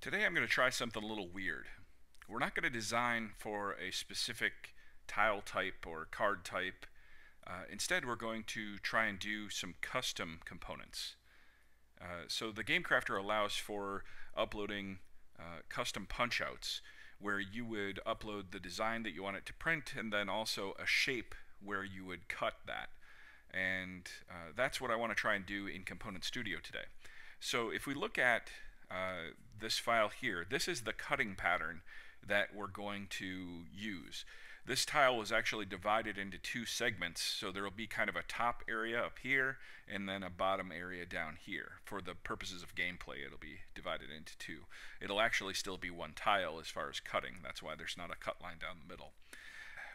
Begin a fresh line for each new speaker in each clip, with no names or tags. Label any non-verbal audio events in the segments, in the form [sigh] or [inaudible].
Today I'm going to try something a little weird. We're not going to design for a specific tile type or card type. Uh, instead we're going to try and do some custom components. Uh, so the Game Crafter allows for uploading uh, custom punchouts where you would upload the design that you want it to print and then also a shape where you would cut that. And uh, that's what I want to try and do in Component Studio today. So if we look at uh, this file here, this is the cutting pattern that we're going to use. This tile was actually divided into two segments, so there will be kind of a top area up here and then a bottom area down here. For the purposes of gameplay, it'll be divided into two. It'll actually still be one tile as far as cutting, that's why there's not a cut line down the middle.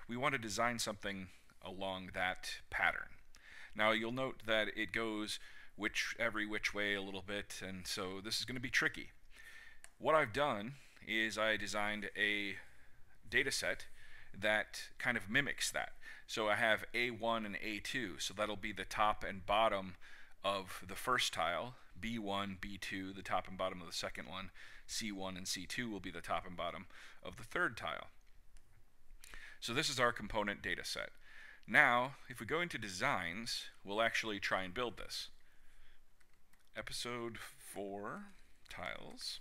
We want to design something along that pattern. Now you'll note that it goes which every which way a little bit and so this is going to be tricky. What I've done is I designed a data set that kind of mimics that. So I have A1 and A2 so that'll be the top and bottom of the first tile B1, B2, the top and bottom of the second one, C1 and C2 will be the top and bottom of the third tile. So this is our component data set. Now, if we go into designs, we'll actually try and build this episode 4 tiles.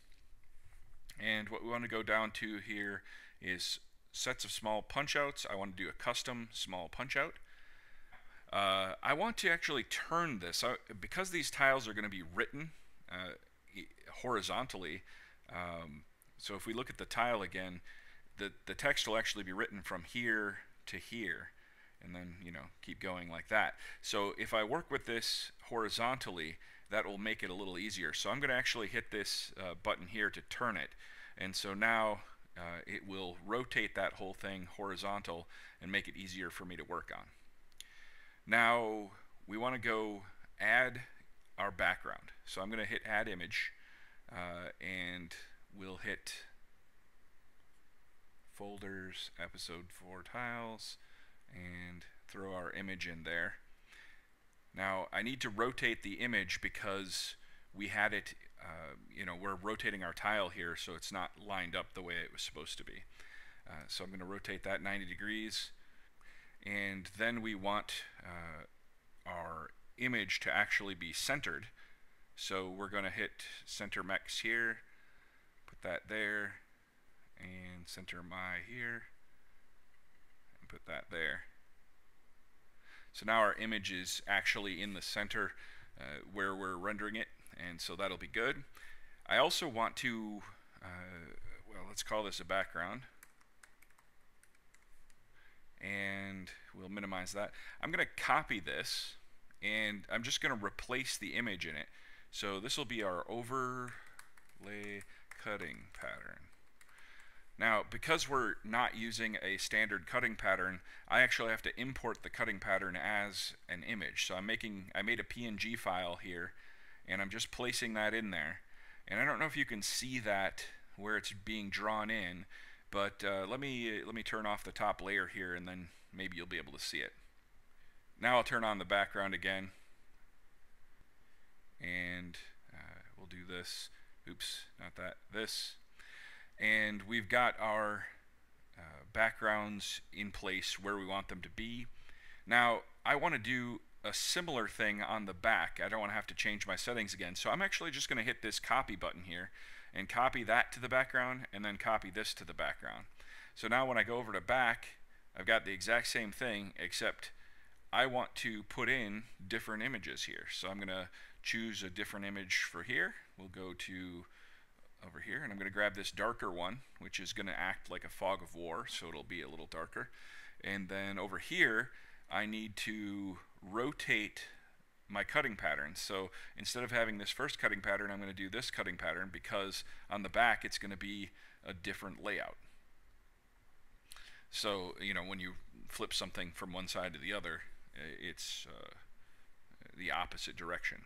And what we want to go down to here is sets of small punch outs. I want to do a custom small punch out. Uh, I want to actually turn this, I, because these tiles are going to be written uh, horizontally, um, so if we look at the tile again, the, the text will actually be written from here to here and then you know keep going like that. So if I work with this horizontally, that will make it a little easier. So I'm going to actually hit this uh, button here to turn it. And so now uh, it will rotate that whole thing horizontal and make it easier for me to work on. Now we want to go add our background. So I'm going to hit add image uh, and we'll hit folders episode 4 tiles and throw our image in there. Now I need to rotate the image because we had it, uh, you know, we're rotating our tile here so it's not lined up the way it was supposed to be. Uh, so I'm going to rotate that 90 degrees and then we want uh, our image to actually be centered. So we're going to hit center max here, put that there, and center my here, and put that there. So now our image is actually in the center uh, where we're rendering it, and so that'll be good. I also want to, uh, well, let's call this a background. And we'll minimize that. I'm going to copy this, and I'm just going to replace the image in it. So this will be our overlay cutting pattern. Now, because we're not using a standard cutting pattern, I actually have to import the cutting pattern as an image. So I'm making, I made a PNG file here, and I'm just placing that in there. And I don't know if you can see that where it's being drawn in, but uh, let me let me turn off the top layer here, and then maybe you'll be able to see it. Now I'll turn on the background again, and uh, we'll do this. Oops, not that. This and we've got our uh, backgrounds in place where we want them to be. Now I want to do a similar thing on the back. I don't want to have to change my settings again. So I'm actually just going to hit this copy button here and copy that to the background and then copy this to the background. So now when I go over to back, I've got the exact same thing except I want to put in different images here. So I'm going to choose a different image for here. We'll go to over here and I'm going to grab this darker one which is going to act like a fog of war so it'll be a little darker. And then over here I need to rotate my cutting pattern. So instead of having this first cutting pattern I'm going to do this cutting pattern because on the back it's going to be a different layout. So you know when you flip something from one side to the other it's uh, the opposite direction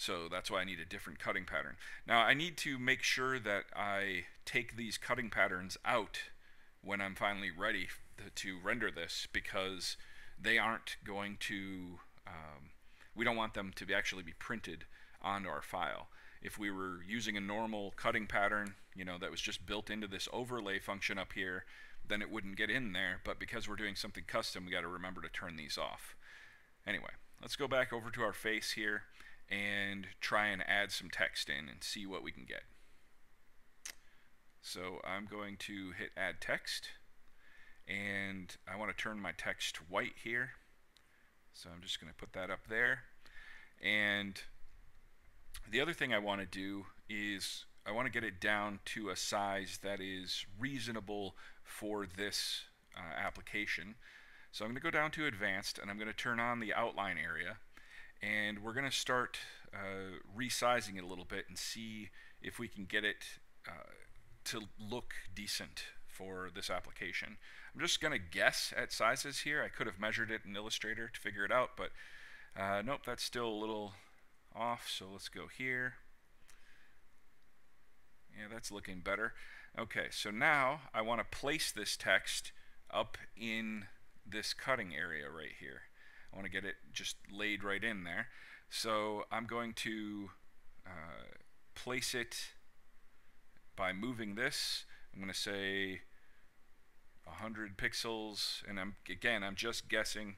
so that's why I need a different cutting pattern. Now I need to make sure that I take these cutting patterns out when I'm finally ready to render this because they aren't going to, um, we don't want them to be actually be printed onto our file. if we were using a normal cutting pattern, you know, that was just built into this overlay function up here, then it wouldn't get in there. But because we're doing something custom, we got to remember to turn these off. Anyway, let's go back over to our face here and try and add some text in and see what we can get. So I'm going to hit add text and I want to turn my text white here. So I'm just going to put that up there. And the other thing I want to do is I want to get it down to a size that is reasonable for this uh, application. So I'm going to go down to advanced and I'm going to turn on the outline area and we're going to start uh, resizing it a little bit and see if we can get it uh, to look decent for this application. I'm just going to guess at sizes here. I could have measured it in Illustrator to figure it out, but uh, nope, that's still a little off, so let's go here. Yeah, that's looking better. Okay, so now I want to place this text up in this cutting area right here. I want to get it just laid right in there. So I'm going to uh, place it by moving this. I'm going to say 100 pixels, and I'm again I'm just guessing.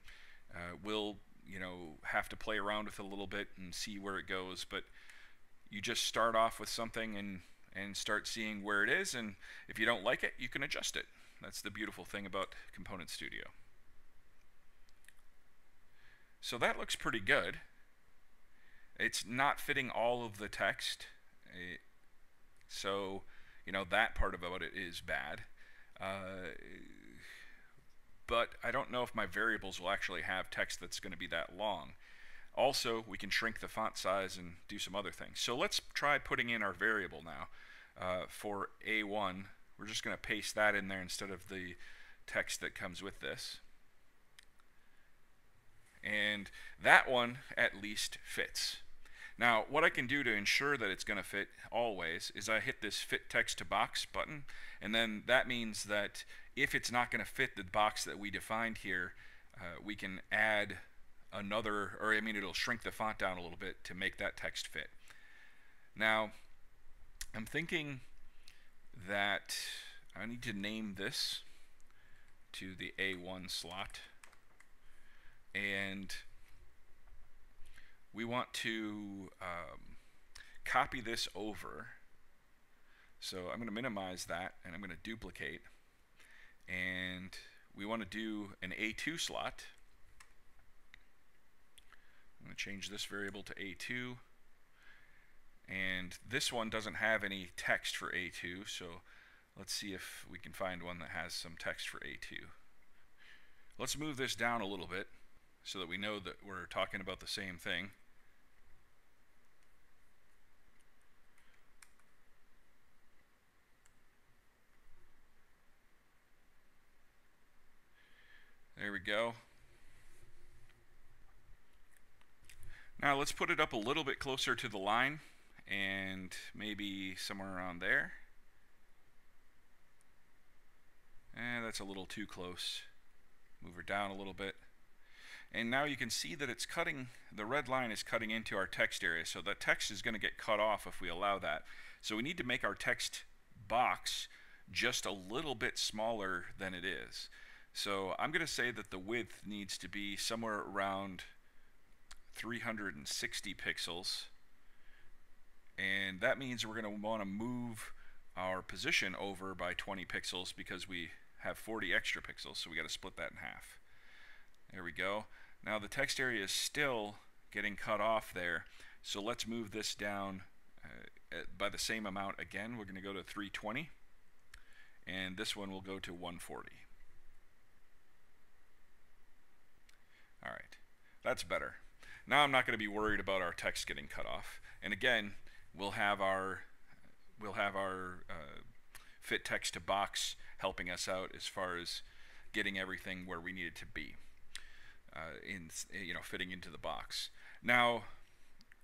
Uh, we'll you know have to play around with it a little bit and see where it goes, but you just start off with something and and start seeing where it is, and if you don't like it, you can adjust it. That's the beautiful thing about Component Studio. So that looks pretty good. It's not fitting all of the text, it, so you know that part about it is bad. Uh, but I don't know if my variables will actually have text that's going to be that long. Also, we can shrink the font size and do some other things. So let's try putting in our variable now. Uh, for A1, we're just going to paste that in there instead of the text that comes with this. And that one at least fits. Now, what I can do to ensure that it's going to fit always is I hit this Fit Text to Box button, and then that means that if it's not going to fit the box that we defined here, uh, we can add another, or I mean it'll shrink the font down a little bit to make that text fit. Now, I'm thinking that I need to name this to the A1 slot, and we want to um, copy this over. So I'm going to minimize that and I'm going to duplicate. And we want to do an A2 slot. I'm going to change this variable to A2. And this one doesn't have any text for A2, so let's see if we can find one that has some text for A2. Let's move this down a little bit so that we know that we're talking about the same thing. There we go. Now let's put it up a little bit closer to the line and maybe somewhere around there. And eh, that's a little too close. Move her down a little bit. And now you can see that it's cutting, the red line is cutting into our text area. So the text is going to get cut off if we allow that. So we need to make our text box just a little bit smaller than it is. So I'm going to say that the width needs to be somewhere around 360 pixels. And that means we're going to want to move our position over by 20 pixels because we have 40 extra pixels. So we got to split that in half. There we go. Now the text area is still getting cut off there. So let's move this down uh, by the same amount again. We're going to go to 320. And this one will go to 140. All right, that's better. Now I'm not going to be worried about our text getting cut off. And again, we'll have our we'll have our uh, fit text to box helping us out as far as getting everything where we need it to be Uh, in you know fitting into the box. Now,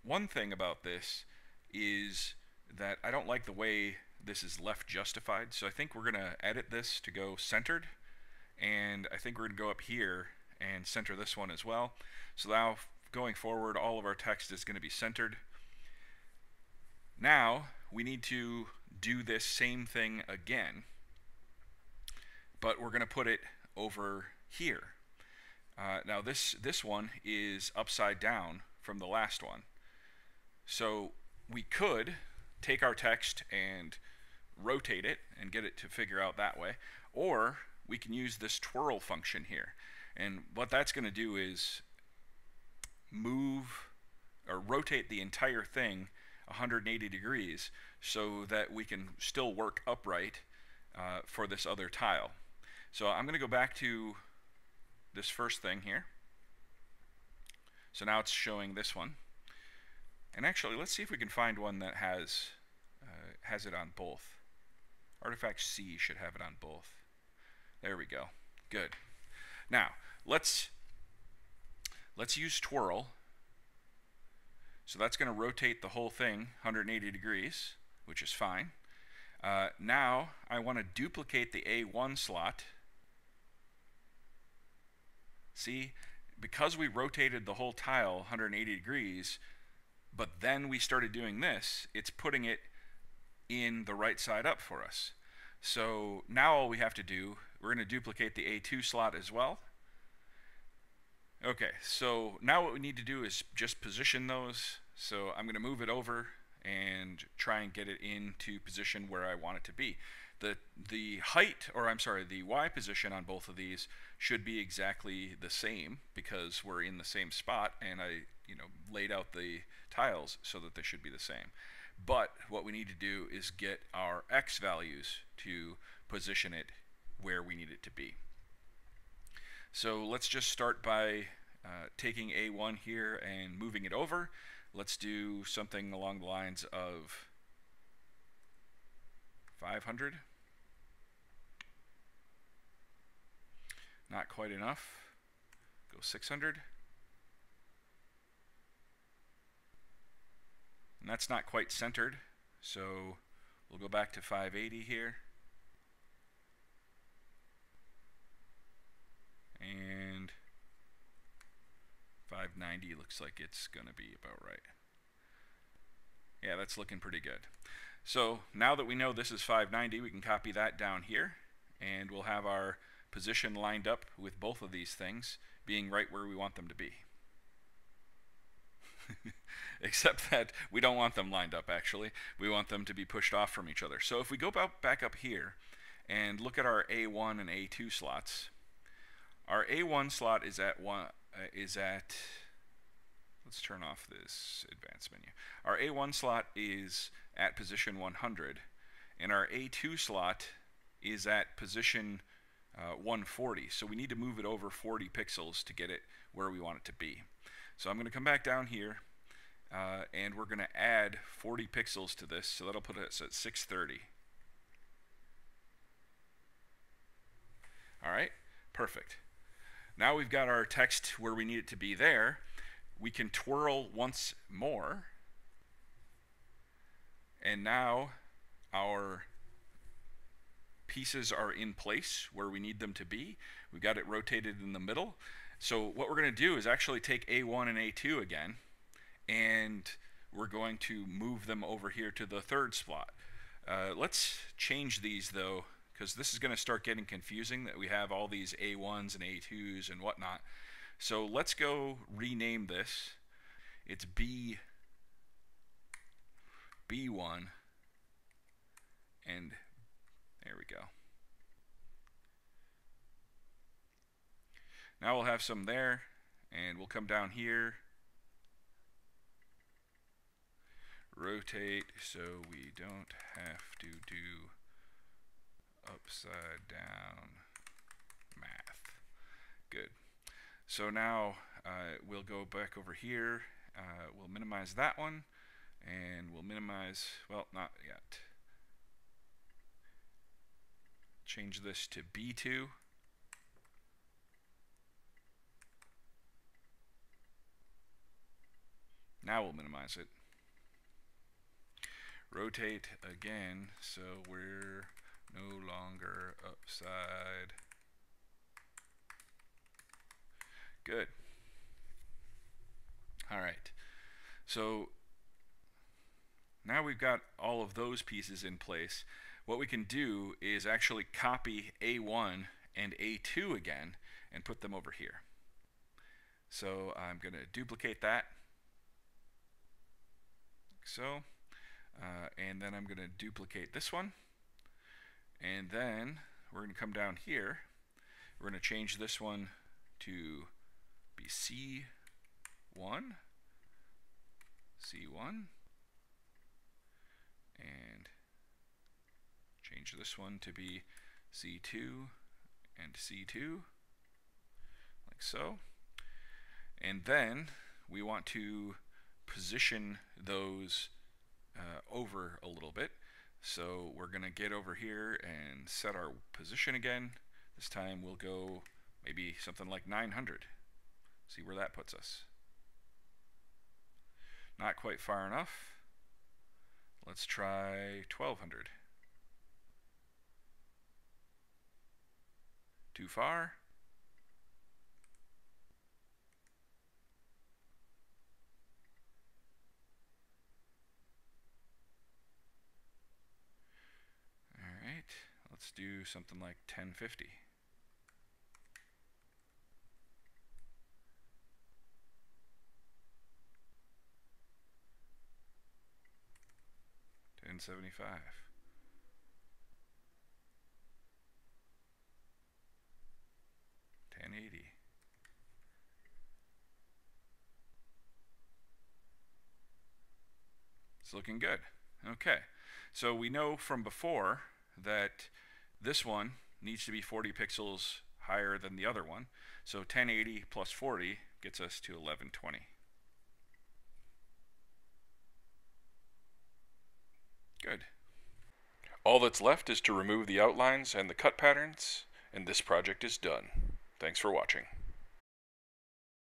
one thing about this is that I don't like the way this is left justified. So I think we're going to edit this to go centered. And I think we're to go up here and center this one as well. So now going forward, all of our text is going to be centered. Now we need to do this same thing again, but we're going to put it over here. Uh, now this, this one is upside down from the last one. So we could take our text and rotate it and get it to figure out that way, or we can use this twirl function here. And what that's going to do is move or rotate the entire thing 180 degrees so that we can still work upright uh, for this other tile. So I'm going to go back to this first thing here. So now it's showing this one. And actually, let's see if we can find one that has uh, has it on both. Artifact C should have it on both. There we go. Good. Now, let's let's use twirl. So that's going to rotate the whole thing 180 degrees, which is fine. Uh, now I want to duplicate the A1 slot. See, because we rotated the whole tile 180 degrees, but then we started doing this, it's putting it in the right side up for us. So now all we have to do, we're going to duplicate the A2 slot as well. Okay, so now what we need to do is just position those. So I'm going to move it over and try and get it into position where I want it to be. The, the height, or I'm sorry, the Y position on both of these should be exactly the same because we're in the same spot and I you know, laid out the tiles so that they should be the same. But what we need to do is get our X values to position it where we need it to be. So let's just start by uh, taking A1 here and moving it over. Let's do something along the lines of 500. Not quite enough. Go 600. And that's not quite centered, so we'll go back to 580 here. And 590 looks like it's going to be about right. Yeah, that's looking pretty good. So now that we know this is 590, we can copy that down here, and we'll have our position lined up with both of these things being right where we want them to be. [laughs] Except that we don't want them lined up, actually. We want them to be pushed off from each other. So if we go back up here and look at our A1 and A2 slots, our A1 slot is at one uh, is at let's turn off this advanced menu. Our A1 slot is at position 100 and our A2 slot is at position uh, 140. So we need to move it over 40 pixels to get it where we want it to be. So I'm going to come back down here uh, and we're going to add 40 pixels to this. So that'll put us at 630. All right, perfect. Now we've got our text where we need it to be there. We can twirl once more. And now our pieces are in place where we need them to be. We've got it rotated in the middle. So what we're going to do is actually take A1 and A2 again, and we're going to move them over here to the third slot. Uh, let's change these though because this is going to start getting confusing that we have all these A1s and A2s and whatnot. So let's go rename this. It's B B1 and there we go. Now we'll have some there and we'll come down here rotate so we don't have to do upside down math. Good. So now uh, we'll go back over here. Uh, we'll minimize that one and we'll minimize, well, not yet. Change this to B2. Now we'll minimize it. Rotate again so we're no longer upside. Good. All right. So now we've got all of those pieces in place. What we can do is actually copy A1 and A2 again and put them over here. So I'm going to duplicate that. Like so. Uh, and then I'm going to duplicate this one. And then we're going to come down here. We're going to change this one to be C1, C1, and change this one to be C2 and C2, like so. And then we want to position those uh, over a little bit. So we're going to get over here and set our position again. This time we'll go maybe something like 900. See where that puts us. Not quite far enough. Let's try 1200. Too far? All right, let's do something like 1050. Ten seventy five. Ten eighty. It's looking good. Okay, so we know from before that this one needs to be 40 pixels higher than the other one. So 1080 plus 40 gets us to 1120. Good. All that's left is to remove the outlines and the cut patterns, and this project is done. Thanks for watching.